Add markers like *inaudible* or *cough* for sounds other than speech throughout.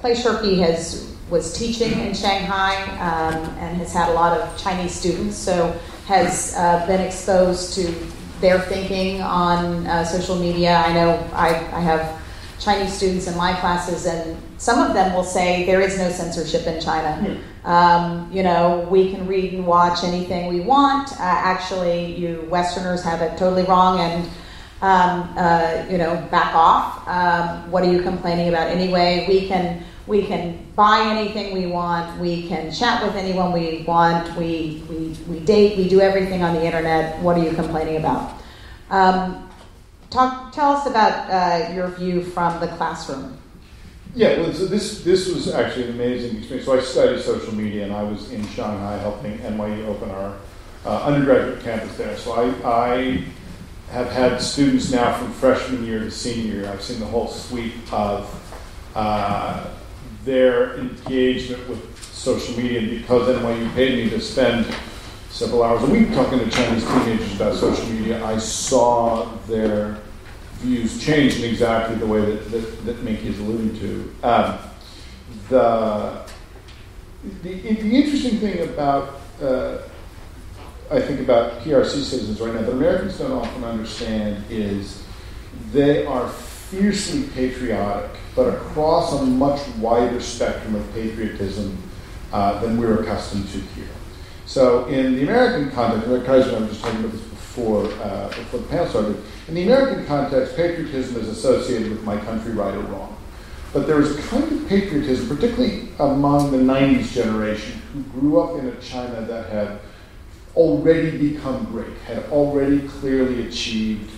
Clay Shirky has was teaching in Shanghai um, and has had a lot of Chinese students, so has uh, been exposed to their thinking on uh, social media. I know I, I have Chinese students in my classes, and some of them will say there is no censorship in China. Um, you know, we can read and watch anything we want. Uh, actually, you Westerners have it totally wrong, and um, uh, you know, back off. Um, what are you complaining about anyway? We can we can buy anything we want. We can chat with anyone we want. We we, we date. We do everything on the internet. What are you complaining about? Um, talk. Tell us about uh, your view from the classroom. Yeah, well, this this was actually an amazing experience. So I studied social media, and I was in Shanghai helping NYU open our uh, undergraduate campus there. So I, I have had students now from freshman year to senior year. I've seen the whole suite of uh, their engagement with social media. Because NYU paid me to spend several hours a week talking to Chinese teenagers about social media, I saw their views change in exactly the way that, that, that Minky is alluding to. Um, the, the, the interesting thing about, uh, I think, about PRC citizens right now that Americans don't often understand is they are fiercely patriotic, but across a much wider spectrum of patriotism uh, than we're accustomed to here. So, in the American context, and I were just talking about this before, uh, before the panel started. In the American context, patriotism is associated with my country, right or wrong. But there is a kind of patriotism, particularly among the 90s generation, who grew up in a China that had already become great, had already clearly achieved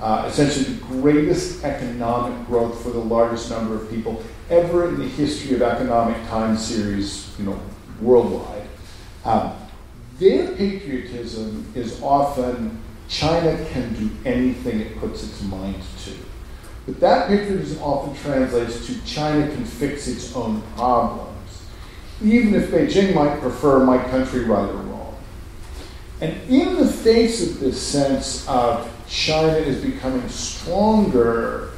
uh, essentially the greatest economic growth for the largest number of people ever in the history of economic time series, you know, worldwide. Um, their patriotism is often China can do anything it puts its mind to. But that patriotism often translates to China can fix its own problems, even if Beijing might prefer my country right. And in the face of this sense of China is becoming stronger,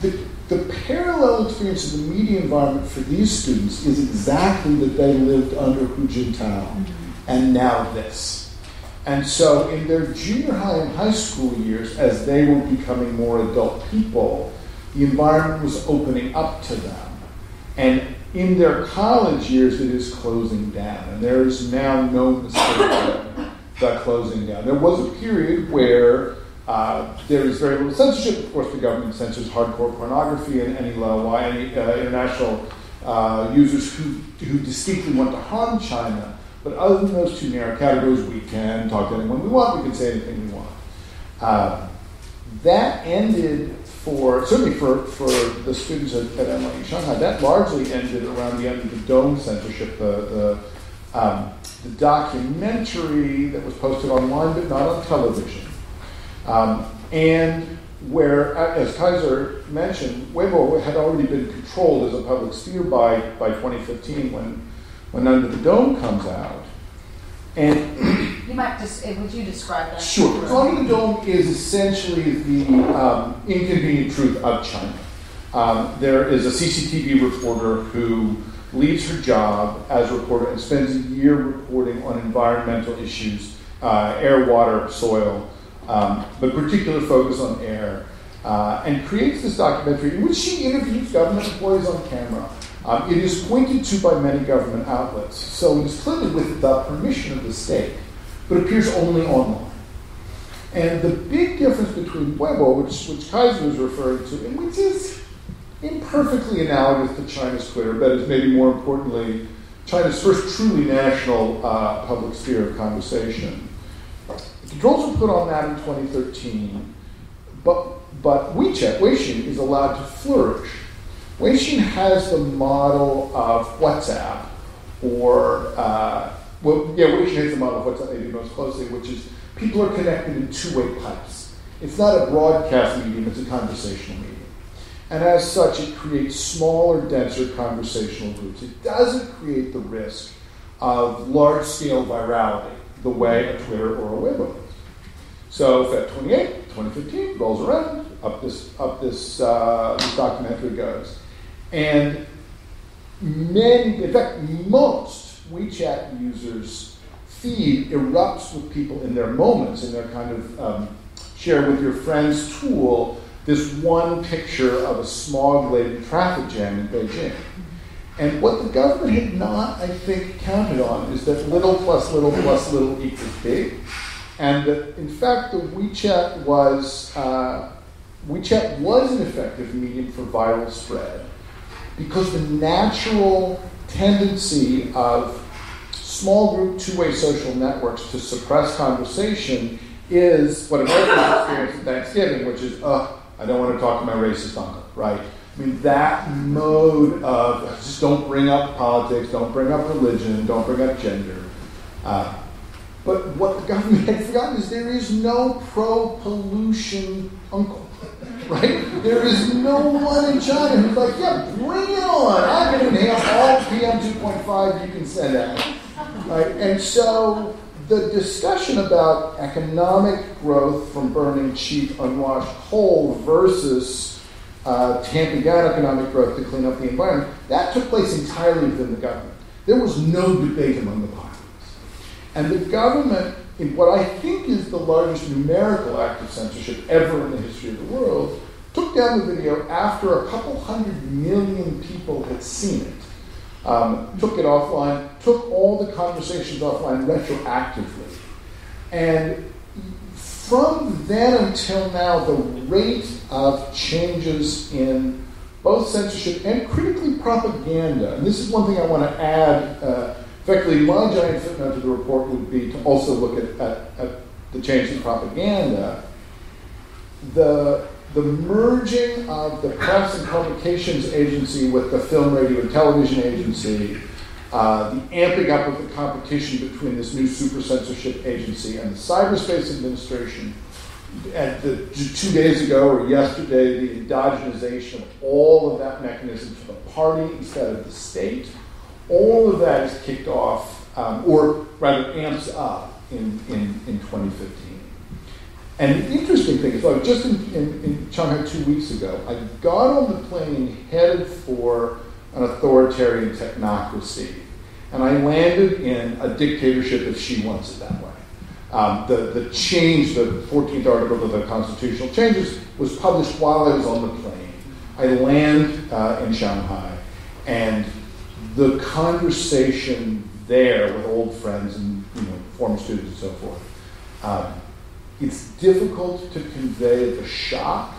the, the parallel experience of the media environment for these students is exactly that they lived under Hu Jintao mm-hmm. and now this. And so, in their junior high and high school years, as they were becoming more adult people, the environment was opening up to them. And in their college years, it is closing down. And there is now no mistake that closing down. There was a period where uh, there is very little censorship. Of course, the government censors hardcore pornography and any low, any uh, international uh, users who, who distinctly want to harm China. But other than those two narrow categories, we can talk to anyone we want, we can say anything we want. Uh, that ended for, certainly for, for the students at, at NYU Shanghai, that largely ended around the Under the Dome censorship, the, the, um, the documentary that was posted online but not on television. Um, and where, as Kaiser mentioned, Weibo had already been controlled as a public sphere by, by 2015 when when Under the Dome comes out. And you might just would you describe that? Sure. Under Dome is essentially the um, inconvenient truth of China. Um, there is a CCTV reporter who leaves her job as a reporter and spends a year reporting on environmental issues, uh, air, water, soil, um, but particular focus on air, uh, and creates this documentary in which she interviews government employees on camera um, it is pointed to by many government outlets, so it is clearly with the permission of the state, but appears only online. And the big difference between Weibo, which, which Kaiser was referring to, and which is imperfectly analogous to China's Twitter, but is maybe more importantly China's first truly national uh, public sphere of conversation. The controls were put on that in 2013, but, but WeChat, Weixin, is allowed to flourish Weixin has the model of WhatsApp, or, uh, well, yeah, Weixin has the model of what's maybe most closely, which is people are connected in two way pipes. It's not a broadcast medium, it's a conversational medium. And as such, it creates smaller, denser conversational groups. It doesn't create the risk of large scale virality the way a Twitter or a Weibo does. So, Feb 28, 2015 rolls around, up this, up this, uh, this documentary goes. And many, in fact, most WeChat users' feed erupts with people in their moments, in their kind of um, share with your friends tool, this one picture of a smog laden traffic jam in Beijing. And what the government had not, I think, counted on is that little plus little plus little equals big. And that, in fact, the WeChat was, uh, WeChat was an effective medium for viral spread because the natural tendency of small group two-way social networks to suppress conversation is what Americans experience at Thanksgiving, which is, uh, I don't want to talk to my racist uncle, right? I mean, that mode of just don't bring up politics, don't bring up religion, don't bring up gender. Uh, but what the government *laughs* had forgotten is there is no pro pollution uncle, *laughs* right? There is no one in China who's like, yeah, bring it on. I'm going to inhale all PM 2.5 you can send out. Right? And so the discussion about economic growth from burning cheap, unwashed coal versus uh, tamping down economic growth to clean up the environment, that took place entirely within the government. There was no debate among the parties. And the government, in what I think is the largest numerical act of censorship ever in the history of the world, took down the video after a couple hundred million people had seen it. Um, took it offline, took all the conversations offline retroactively. And from then until now, the rate of changes in both censorship and critically propaganda, and this is one thing I want to add. Uh, effectively, my giant footnote to the report would be to also look at, at, at the change in propaganda. The, the merging of the press and publications agency with the film, radio, and television agency uh, the amping up of the competition between this new super censorship agency and the cyberspace administration. And the, two days ago or yesterday, the endogenization of all of that mechanism to the party instead of the state. All of that is kicked off, um, or rather amps up in, in, in 2015. And the interesting thing is, well, just in, in, in Shanghai two weeks ago, I got on the plane headed for an authoritarian technocracy. And I landed in a dictatorship if Xi wants it that way. Um, the, the change, the 14th article of the constitutional changes, was published while I was on the plane. I land uh, in Shanghai, and the conversation there with old friends and you know, former students and so forth, um, it's difficult to convey the shock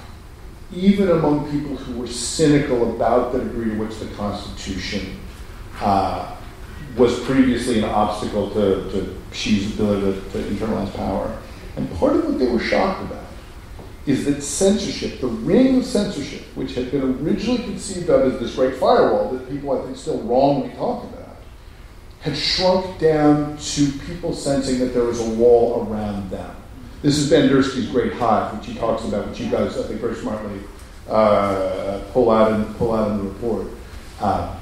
even among people who were cynical about the degree to which the Constitution uh, was previously an obstacle to, to Xi's ability to, to internalize power. And part of what they were shocked about is that censorship, the ring of censorship, which had been originally conceived of as this great firewall that people I think still wrongly talk about, had shrunk down to people sensing that there was a wall around them. This is Ben Dersky's Great Hive, which he talks about, which you guys, I think, very smartly uh, pull out and pull out in the report. Uh,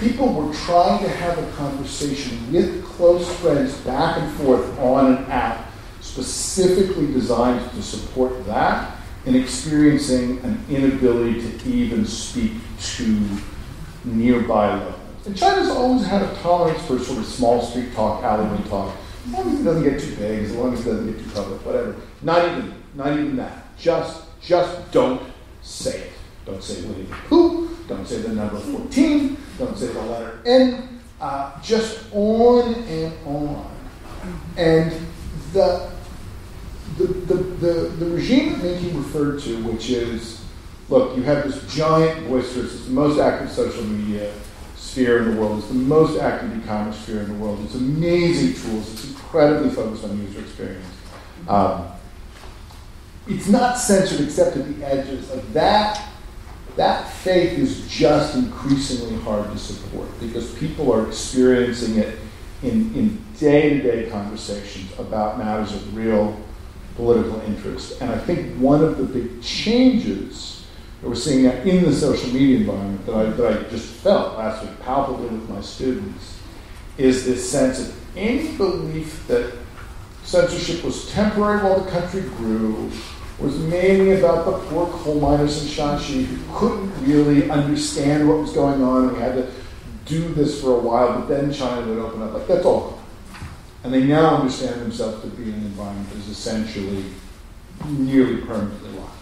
people were trying to have a conversation with close friends back and forth on an app specifically designed to support that and experiencing an inability to even speak to nearby loved ones. And China's always had a tolerance for sort of small street talk, alleyway talk, as long as it doesn't get too big, as long as it doesn't get too public, whatever. Not even, not even that. Just, just don't say it. Don't say Winnie the Pooh. Don't say the number 14. Don't say the letter N. Uh, just on and on. And the, the, the, the, the regime that Minky referred to, which is, look, you have this giant, boisterous, it's the most active social media sphere in the world. It's the most active e-commerce sphere in the world. It's amazing tools. It's incredibly focused on user experience. Um, it's not censored except at the edges. Like that, that faith is just increasingly hard to support because people are experiencing it in, in day-to-day conversations about matters of real political interest. And I think one of the big changes that we're seeing that in the social media environment that I, that I just felt last week palpably with my students is this sense of any belief that censorship was temporary while the country grew, was mainly about the poor coal miners in Shanxi who couldn't really understand what was going on, and we had to do this for a while, but then China would open up. Like, that's all. And they now understand themselves to be in an environment that is essentially nearly permanently locked